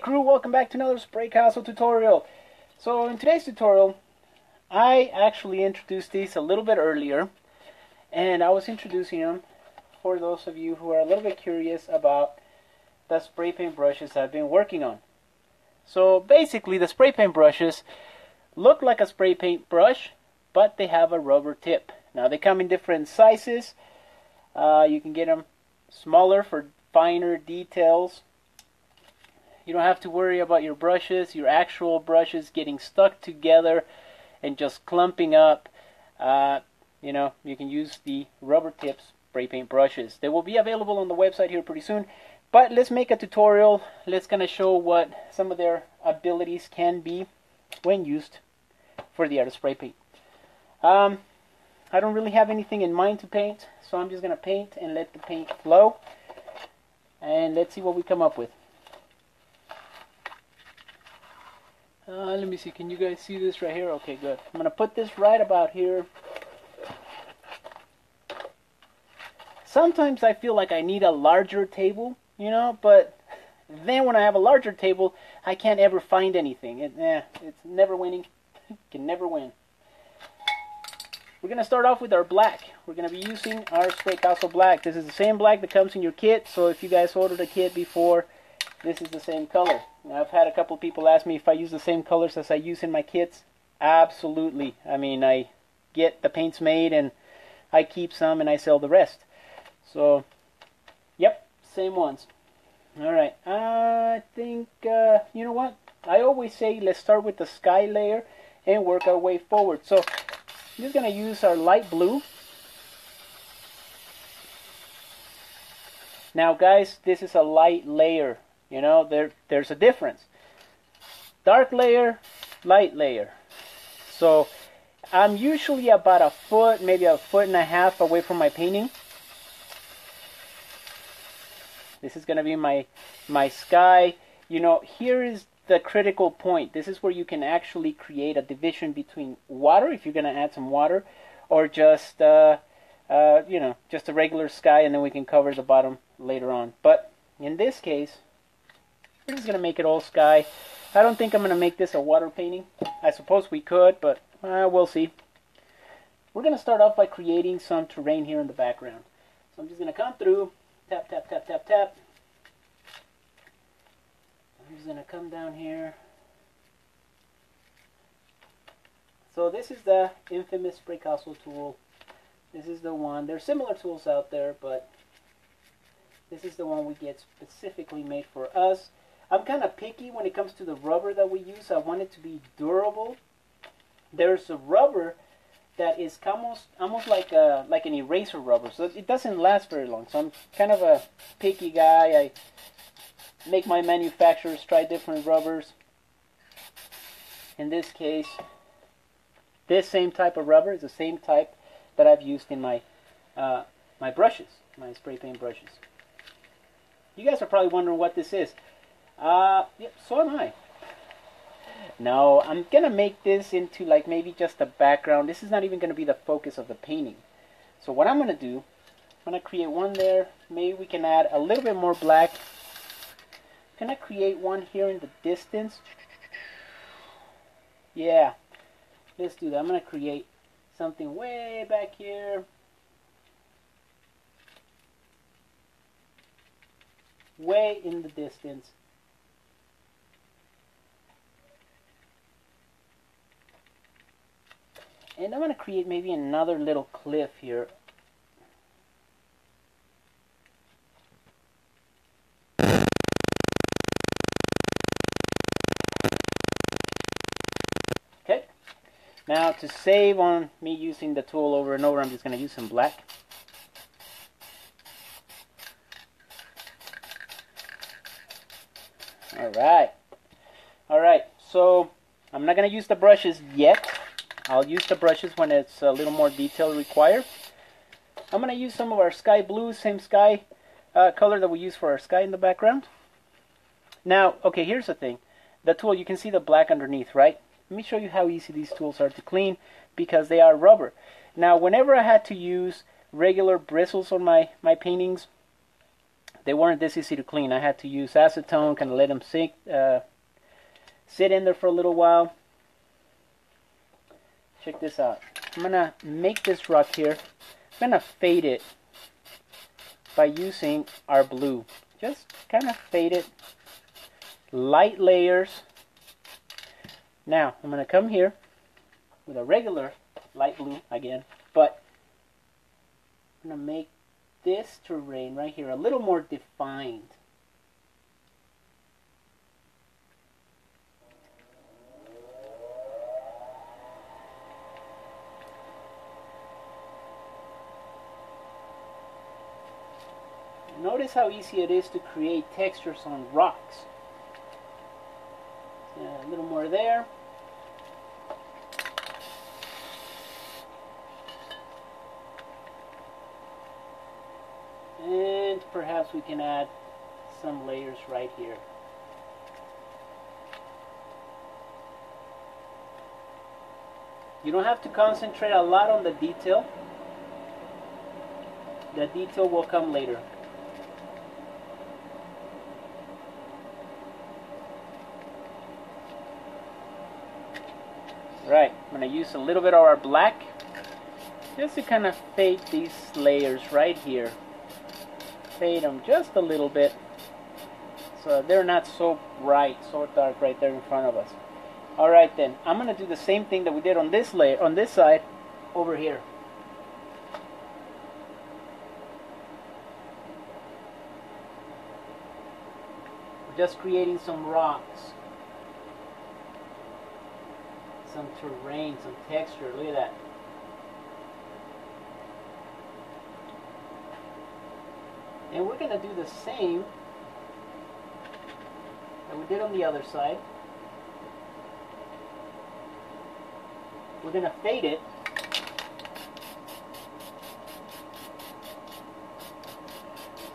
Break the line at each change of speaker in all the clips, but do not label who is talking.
crew, welcome back to another Spraycasso tutorial. So in today's tutorial, I actually introduced these a little bit earlier, and I was introducing them for those of you who are a little bit curious about the spray paint brushes I've been working on. So basically the spray paint brushes look like a spray paint brush, but they have a rubber tip. Now they come in different sizes. Uh, you can get them smaller for finer details you don't have to worry about your brushes, your actual brushes getting stuck together and just clumping up. Uh, you know, you can use the rubber tips spray paint brushes. They will be available on the website here pretty soon. But let's make a tutorial. Let's kind of show what some of their abilities can be when used for the art of spray paint. Um, I don't really have anything in mind to paint, so I'm just going to paint and let the paint flow. And let's see what we come up with. Uh, let me see, can you guys see this right here? Okay, good. I'm going to put this right about here. Sometimes I feel like I need a larger table, you know, but then when I have a larger table, I can't ever find anything. It, eh, it's never winning. can never win. We're going to start off with our black. We're going to be using our Spraycasso Black. This is the same black that comes in your kit, so if you guys ordered a kit before, this is the same color. I've had a couple people ask me if I use the same colors as I use in my kits. Absolutely. I mean, I get the paints made and I keep some and I sell the rest. So, yep, same ones. All right, I think, uh, you know what? I always say let's start with the sky layer and work our way forward. So, I'm just going to use our light blue. Now, guys, this is a light layer. You know, there there's a difference. Dark layer, light layer. So I'm usually about a foot, maybe a foot and a half away from my painting. This is going to be my my sky. You know, here is the critical point. This is where you can actually create a division between water, if you're going to add some water, or just, uh, uh, you know, just a regular sky, and then we can cover the bottom later on. But in this case, we're just going to make it all sky. I don't think I'm going to make this a water painting. I suppose we could, but uh, we'll see. We're going to start off by creating some terrain here in the background. So I'm just going to come through, tap, tap, tap, tap, tap. I'm just going to come down here. So this is the infamous Spraycasso tool. This is the one. There's similar tools out there, but this is the one we get specifically made for us. I'm kind of picky when it comes to the rubber that we use. I want it to be durable. There's a rubber that is almost almost like a like an eraser rubber, so it doesn't last very long. So I'm kind of a picky guy. I make my manufacturers try different rubbers. In this case, this same type of rubber is the same type that I've used in my uh, my brushes, my spray paint brushes. You guys are probably wondering what this is. Uh, yep, so am I. No, I'm gonna make this into like maybe just a background. This is not even gonna be the focus of the painting. So what I'm gonna do, I'm gonna create one there. Maybe we can add a little bit more black. I'm gonna create one here in the distance. Yeah, let's do that. I'm gonna create something way back here. Way in the distance. And I'm going to create maybe another little cliff here. Okay. Now to save on me using the tool over and over, I'm just going to use some black. Alright. Alright, so I'm not going to use the brushes yet. I'll use the brushes when it's a little more detail required. I'm going to use some of our sky blue, same sky uh, color that we use for our sky in the background. Now, okay, here's the thing. The tool, you can see the black underneath, right? Let me show you how easy these tools are to clean because they are rubber. Now, whenever I had to use regular bristles on my, my paintings, they weren't this easy to clean. I had to use acetone, kind of let them sink, uh, sit in there for a little while. Check this out. I'm gonna make this rock here. I'm gonna fade it by using our blue. Just kind of fade it, light layers. Now I'm gonna come here with a regular light blue again, but I'm gonna make this terrain right here a little more defined. Notice how easy it is to create textures on rocks. a little more there. And perhaps we can add some layers right here. You don't have to concentrate a lot on the detail. The detail will come later. Right, I'm going to use a little bit of our black just to kind of fade these layers right here fade them just a little bit so they're not so bright, so dark right there in front of us. Alright then, I'm going to do the same thing that we did on this layer, on this side, over here. We're just creating some rocks, some terrain, some texture, look at that. And we're going to do the same that we did on the other side. We're going to fade it.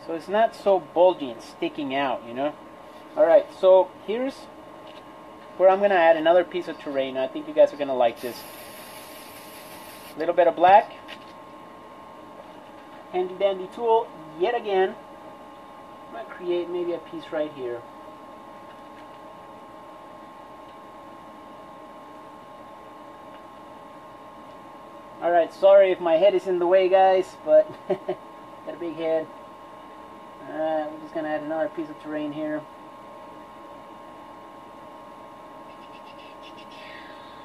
So it's not so bulgy and sticking out, you know. Alright, so here's where I'm going to add another piece of terrain. I think you guys are going to like this. A little bit of black. Handy dandy tool yet again. I'm going to create maybe a piece right here. Alright, sorry if my head is in the way guys, but got a big head. Alright, we're just going to add another piece of terrain here.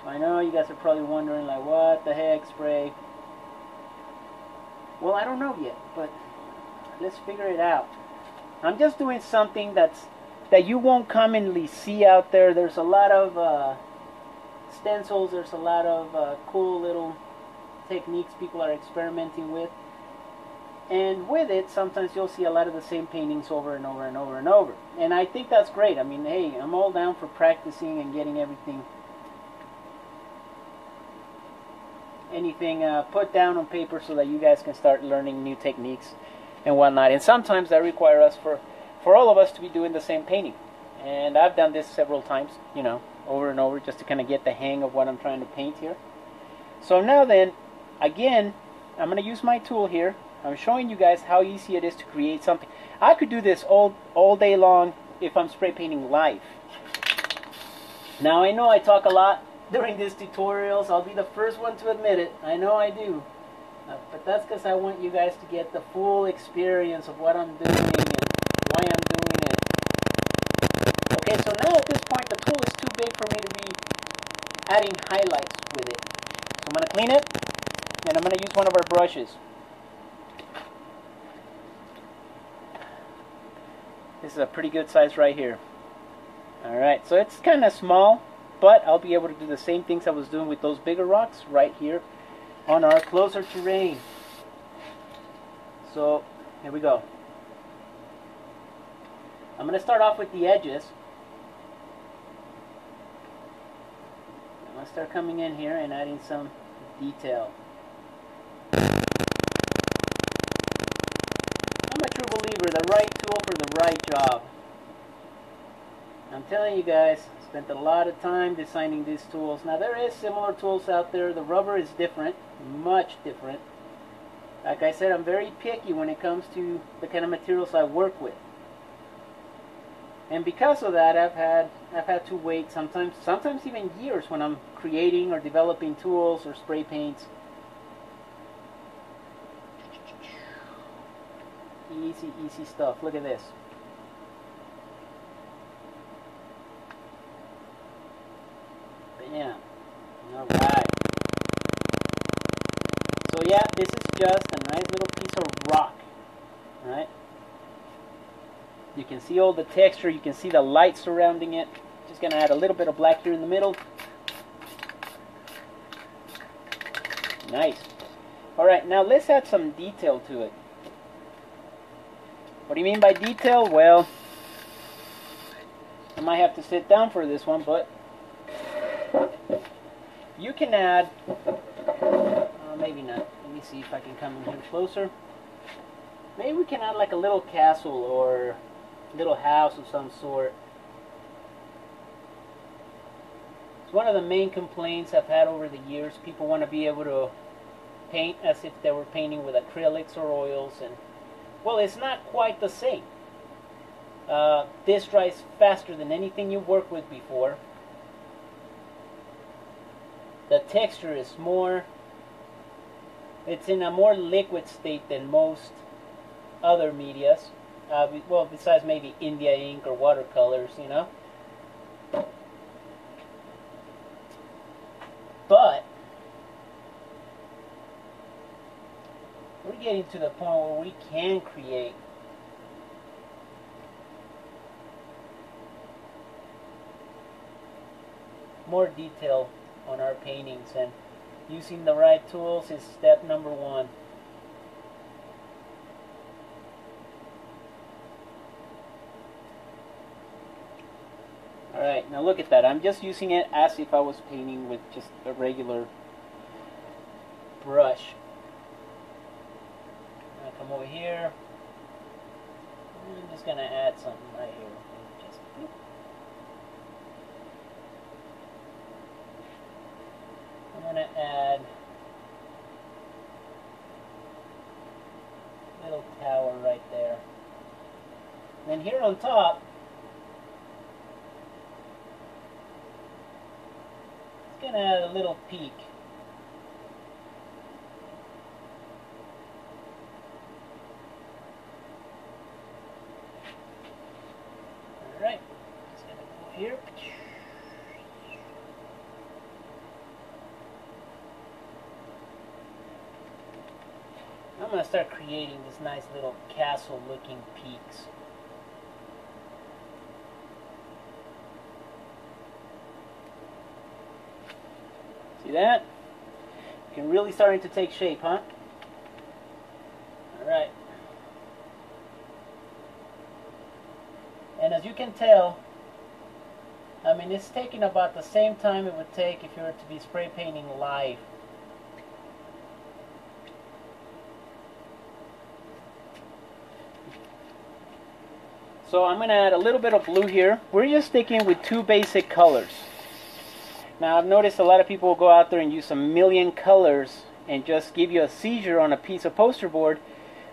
I know you guys are probably wondering like what the heck spray. Well, I don't know yet, but let's figure it out. I'm just doing something that's that you won't commonly see out there. There's a lot of uh, stencils. There's a lot of uh, cool little techniques people are experimenting with. And with it, sometimes you'll see a lot of the same paintings over and over and over and over. And I think that's great. I mean, hey, I'm all down for practicing and getting everything anything uh, put down on paper so that you guys can start learning new techniques and whatnot. And sometimes that require us for, for all of us to be doing the same painting. And I've done this several times, you know, over and over just to kind of get the hang of what I'm trying to paint here. So now then, again, I'm going to use my tool here. I'm showing you guys how easy it is to create something. I could do this all, all day long if I'm spray painting live. Now I know I talk a lot during these tutorials. I'll be the first one to admit it. I know I do. Uh, but that's because I want you guys to get the full experience of what I'm doing and why I'm doing it. Okay, so now at this point the tool is too big for me to be adding highlights with it. So I'm going to clean it and I'm going to use one of our brushes. This is a pretty good size right here. Alright, so it's kind of small, but I'll be able to do the same things I was doing with those bigger rocks right here on our closer terrain. So here we go. I'm going to start off with the edges. I'm going to start coming in here and adding some detail. I'm a true believer, the right tool for the right job. I'm telling you guys, spent a lot of time designing these tools. Now there is similar tools out there. The rubber is different, much different. Like I said, I'm very picky when it comes to the kind of materials I work with. And because of that, I've had I've had to wait sometimes sometimes even years when I'm creating or developing tools or spray paints. Easy, easy stuff. Look at this. Bam. Alright. So yeah, this is just a nice little piece of rock. Right? You can see all the texture, you can see the light surrounding it. Just gonna add a little bit of black here in the middle. Nice. Alright, now let's add some detail to it. What do you mean by detail? Well, I might have to sit down for this one, but you can add, uh, maybe not. Let me see if I can come in here closer. Maybe we can add like a little castle or little house of some sort. It's one of the main complaints I've had over the years. People want to be able to paint as if they were painting with acrylics or oils and well it's not quite the same. Uh, this dries faster than anything you've worked with before. The texture is more it's in a more liquid state than most other medias. Uh, well, besides maybe India ink or watercolors, you know. But we're getting to the point where we can create more detail on our paintings and using the right tools is step number one. Alright, now look at that. I'm just using it as if I was painting with just a regular brush. I'm going to come over here. I'm just going to add something right here. Just, I'm going to add little tower right there. And then here on top, it's gonna add a little peak. Alright, just gonna go here. I'm gonna start creating this nice little castle looking peaks. See that? You can really starting to take shape, huh? Alright. And as you can tell, I mean, it's taking about the same time it would take if you were to be spray painting live. So I'm going to add a little bit of blue here. We're just sticking with two basic colors. Now I've noticed a lot of people go out there and use a million colors and just give you a seizure on a piece of poster board,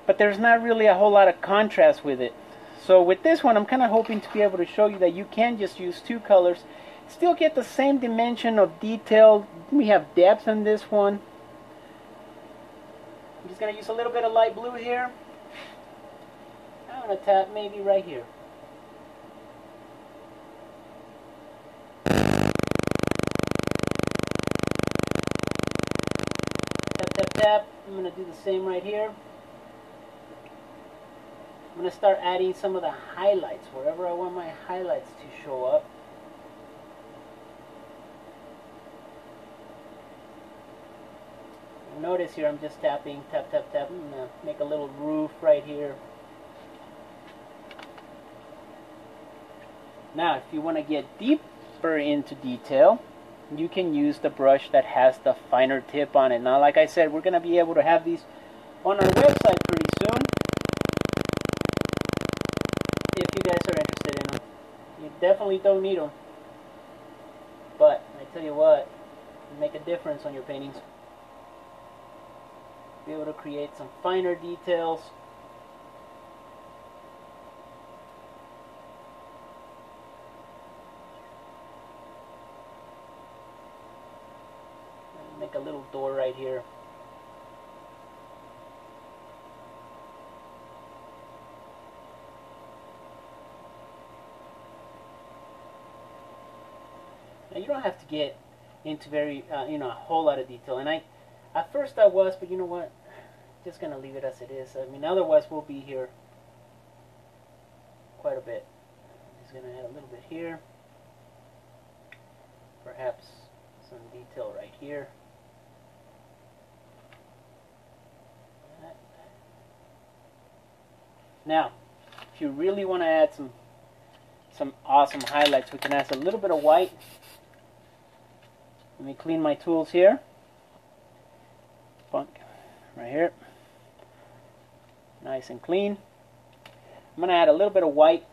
but there's not really a whole lot of contrast with it. So with this one, I'm kind of hoping to be able to show you that you can just use two colors, still get the same dimension of detail. We have depth in this one. I'm just going to use a little bit of light blue here. Tap maybe right here. tap, tap. I'm going to do the same right here. I'm going to start adding some of the highlights wherever I want my highlights to show up. Notice here I'm just tapping, tap, tap, tap. I'm going to make a little roof right here. Now, if you want to get deeper into detail, you can use the brush that has the finer tip on it. Now, like I said, we're going to be able to have these on our website pretty soon. If you guys are interested in them. You definitely don't need them. But, I tell you what, make a difference on your paintings. be able to create some finer details. Make a little door right here. Now you don't have to get into very, uh, you know, a whole lot of detail. And I, at first I was, but you know what? Just gonna leave it as it is. I mean, otherwise we'll be here quite a bit. Just gonna add a little bit here. Perhaps some detail right here. Now, if you really want to add some some awesome highlights, we can add a little bit of white let me clean my tools here. Funk right here. Nice and clean. I'm going to add a little bit of white.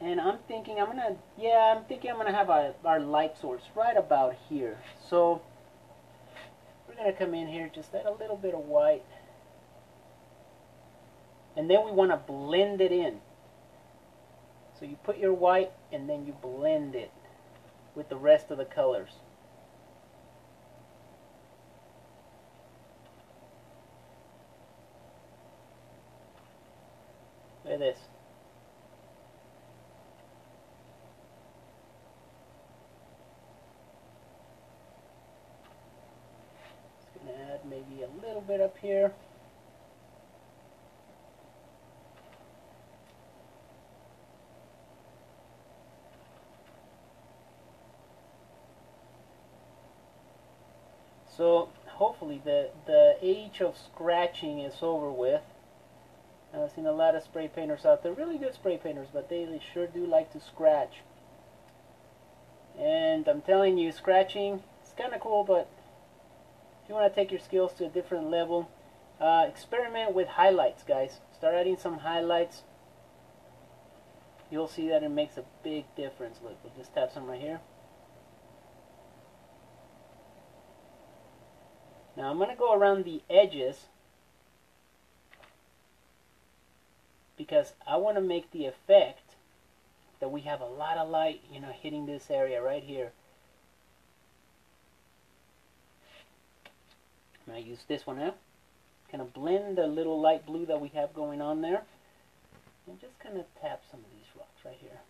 And I'm thinking I'm going to, yeah, I'm thinking I'm going to have our, our light source right about here. So we're going to come in here, just add a little bit of white. And then we want to blend it in. So you put your white and then you blend it with the rest of the colors. Look at this. Just to add maybe a little bit up here. So hopefully the, the age of scratching is over with. I've seen a lot of spray painters out there, really good spray painters, but they, they sure do like to scratch. And I'm telling you, scratching, it's kind of cool, but if you want to take your skills to a different level, uh, experiment with highlights, guys. Start adding some highlights. You'll see that it makes a big difference. Look, we'll just tap some right here. Now I'm going to go around the edges because I want to make the effect that we have a lot of light, you know, hitting this area right here. I'm going to use this one now. Kind of blend the little light blue that we have going on there. And just kind of tap some of these rocks right here.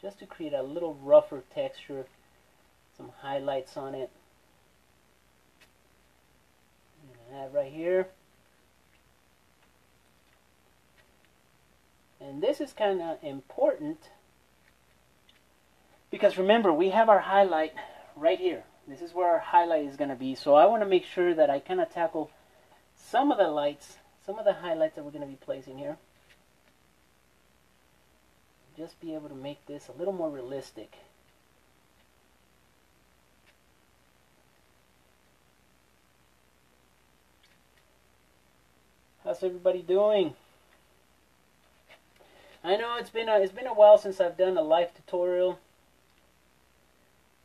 Just to create a little rougher texture some highlights on it. I have right here. And this is kind of important because remember we have our highlight right here. This is where our highlight is going to be. So I want to make sure that I kind of tackle some of the lights, some of the highlights that we're going to be placing here. Just be able to make this a little more realistic. How's everybody doing? I know it's been a, it's been a while since I've done a live tutorial.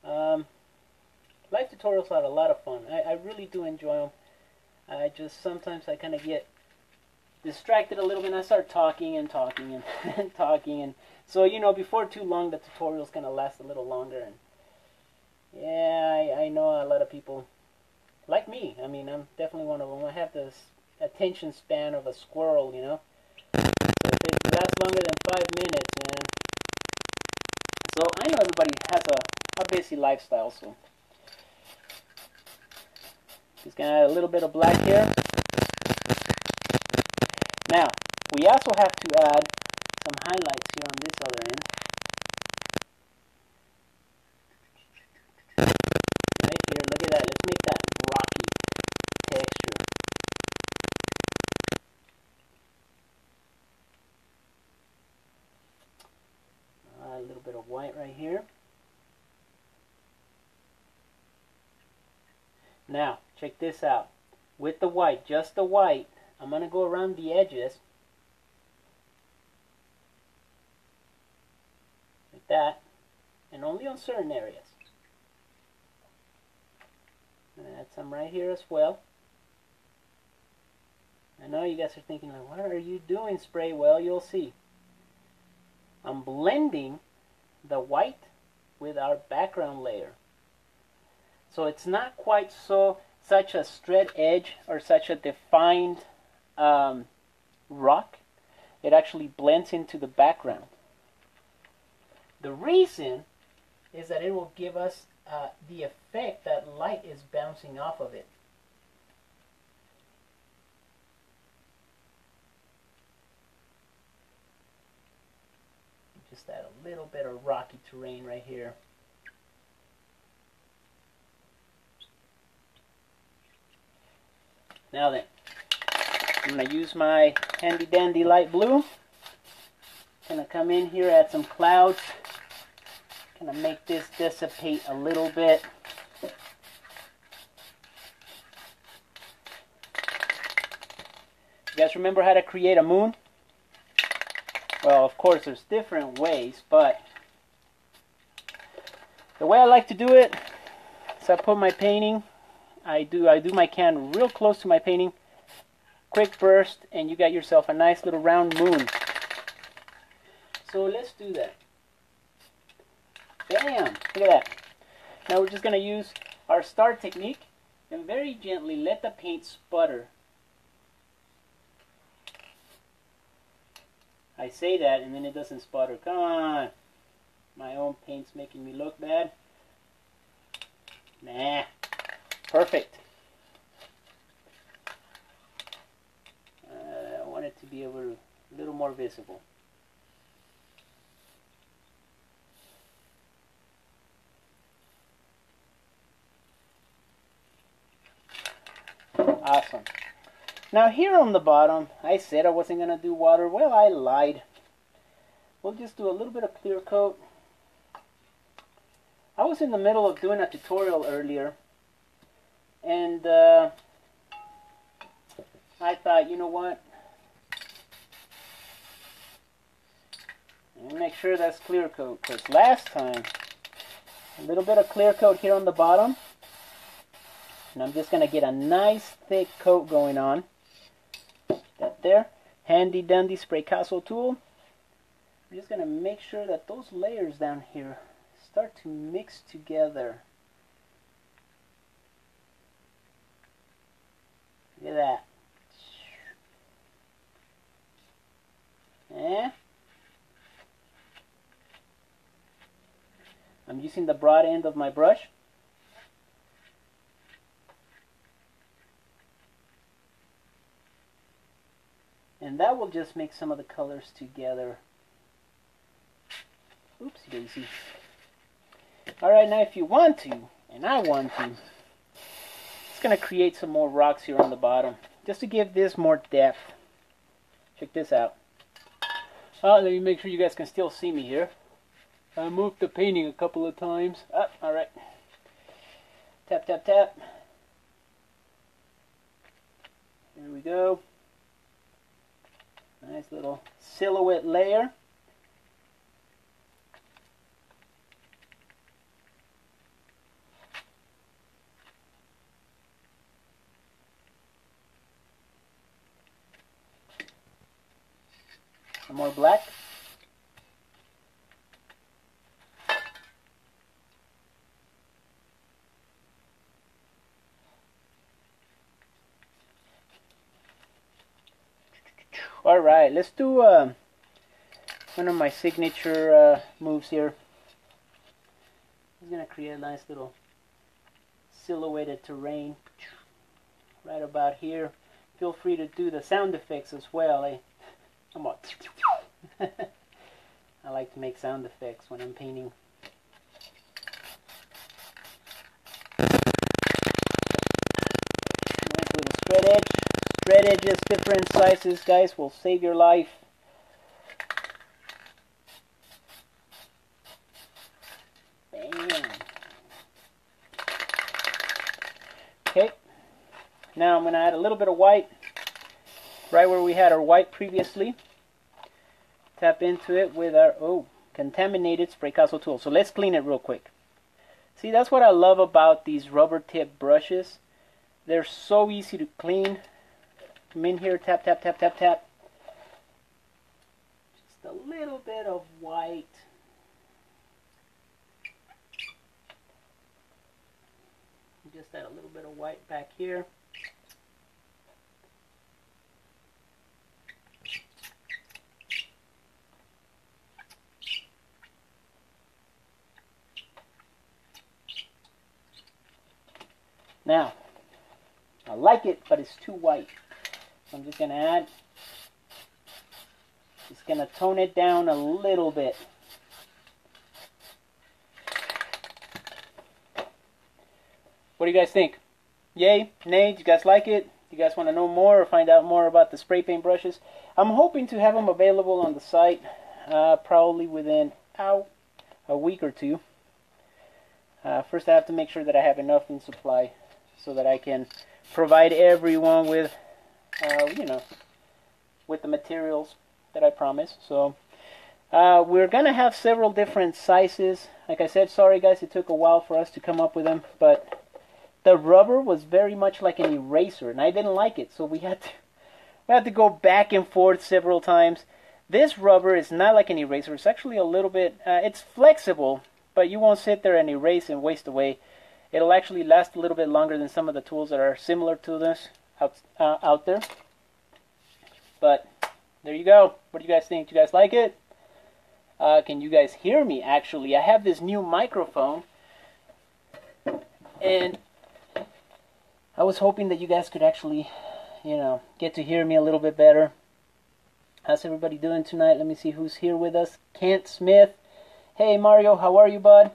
Um, live tutorials are a lot of fun. I, I really do enjoy them. I just sometimes I kind of get distracted a little bit and I start talking and talking and, and talking and so you know before too long the tutorials of last a little longer and yeah I, I know a lot of people like me I mean I'm definitely one of them I have this attention span of a squirrel, you know. So if it lasts longer than five minutes, man. So I know everybody has a, a busy lifestyle, so just gonna add a little bit of black here. Now, we also have to add some highlights here on this other end. Right here, look at that. Let's make that rocky texture. a little bit of white right here. Now, check this out. With the white, just the white, I'm going to go around the edges. Like that. And only on certain areas. I'm going to add some right here as well. I know you guys are thinking like, what are you doing, Spray? Well, you'll see. I'm blending the white with our background layer. So it's not quite so such a straight edge or such a defined um, rock. It actually blends into the background. The reason is that it will give us uh, the effect that light is bouncing off of it. Just add a little bit of rocky terrain right here. Now then, I'm going to use my handy dandy light blue. Going to come in here, add some clouds. Going to make this dissipate a little bit. You guys remember how to create a moon? Well, of course, there's different ways, but the way I like to do it is I put my painting I do I do my can real close to my painting. Quick burst, and you got yourself a nice little round moon. So let's do that. Bam! Look at that. Now we're just going to use our star technique and very gently let the paint sputter. I say that and then it doesn't sputter. Come on! My own paint's making me look bad. Nah. Perfect. Uh, I want it to be a little, little more visible. Awesome. Now here on the bottom, I said I wasn't going to do water. Well, I lied. We'll just do a little bit of clear coat. I was in the middle of doing a tutorial earlier and uh, I thought, you know what? Make sure that's clear coat because last time a little bit of clear coat here on the bottom. And I'm just going to get a nice thick coat going on. That there handy dandy Spraycasso tool. I'm just going to make sure that those layers down here start to mix together Look at that. Eh? I'm using the broad end of my brush. And that will just make some of the colors together. Oopsie daisy. Alright, now if you want to, and I want to, just going to create some more rocks here on the bottom just to give this more depth. Check this out. Oh, let me make sure you guys can still see me here. I moved the painting a couple of times. Ah, oh, alright. Tap, tap, tap. There we go. Nice little silhouette layer. More black. All right, let's do uh, one of my signature uh, moves here. I'm to create a nice little silhouetted terrain right about here. Feel free to do the sound effects as well. Eh? I'm on. I like to make sound effects when I'm painting. Little spread edge. Spread edges, different sizes, guys, will save your life. Okay. Now I'm going to add a little bit of white right where we had our white previously. Tap into it with our, oh, contaminated Spraycasso tool. So let's clean it real quick. See, that's what I love about these rubber tip brushes. They're so easy to clean. Come in here, tap, tap, tap, tap, tap. Just a little bit of white. Just add a little bit of white back here. Now, I like it, but it's too white. So I'm just going to add, just going to tone it down a little bit. What do you guys think? Yay? Nay? Do you guys like it? Do you guys want to know more or find out more about the spray paint brushes? I'm hoping to have them available on the site uh, probably within ow, a week or two. Uh, first I have to make sure that I have enough in supply so that I can provide everyone with, uh, you know, with the materials that I promised. So uh, we're gonna have several different sizes. Like I said, sorry guys, it took a while for us to come up with them, but the rubber was very much like an eraser, and I didn't like it, so we had to we had to go back and forth several times. This rubber is not like an eraser. It's actually a little bit. Uh, it's flexible, but you won't sit there and erase and waste away It'll actually last a little bit longer than some of the tools that are similar to this out, uh, out there. But there you go. What do you guys think? Do you guys like it? Uh, can you guys hear me actually? I have this new microphone and I was hoping that you guys could actually, you know, get to hear me a little bit better. How's everybody doing tonight? Let me see who's here with us. Kent Smith. Hey Mario, how are you, bud?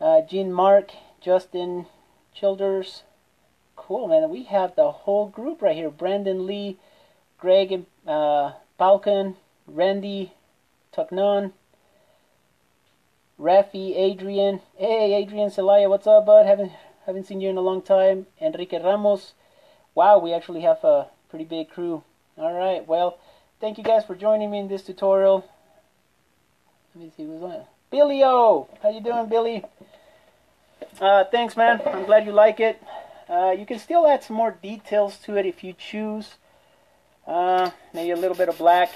Uh, Jean Mark, Justin Childers. Cool, man. We have the whole group right here. Brandon Lee, Greg and uh, Balkan, Randy Tucknon, Rafi, Adrian. Hey, Adrian Celaya, what's up, bud? Haven't haven't seen you in a long time. Enrique Ramos. Wow, we actually have a pretty big crew. All right, well, thank you guys for joining me in this tutorial. Let me see who's on. Billy O, how you doing, Billy? Uh, thanks, man. I'm glad you like it. Uh, you can still add some more details to it if you choose. Uh, maybe a little bit of black.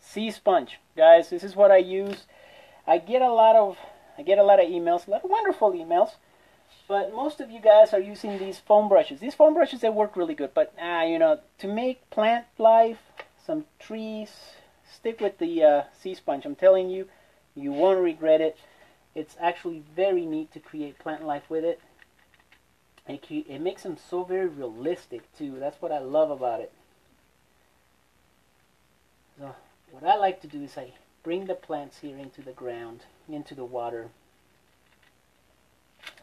Sea sponge, guys. This is what I use. I get a lot of I get a lot of emails, a lot of wonderful emails. But most of you guys are using these foam brushes. These foam brushes they work really good. But ah, you know, to make plant life, some trees, stick with the uh, sea sponge. I'm telling you you won't regret it. It's actually very neat to create plant life with it. It, it makes them so very realistic too. That's what I love about it. So what I like to do is I bring the plants here into the ground, into the water.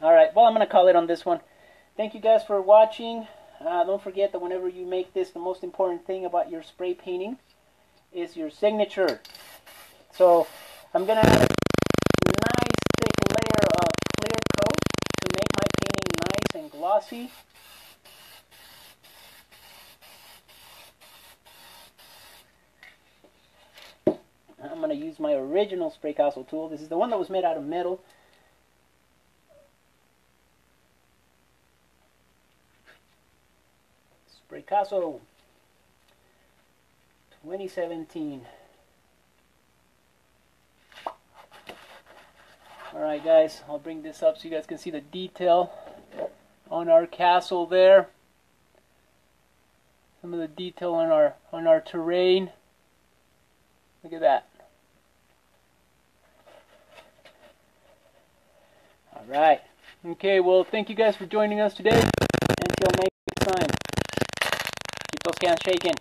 Alright, well I'm going to call it on this one. Thank you guys for watching. Uh, don't forget that whenever you make this, the most important thing about your spray painting is your signature. So I'm going to add a nice thick layer of clear coat to make my painting nice and glossy. I'm going to use my original Spraycasso tool. This is the one that was made out of metal. Spraycasso 2017. Alright guys, I'll bring this up so you guys can see the detail on our castle there. Some of the detail on our on our terrain. Look at that. Alright. Okay, well thank you guys for joining us today. Until next time. Keep those cans shaking.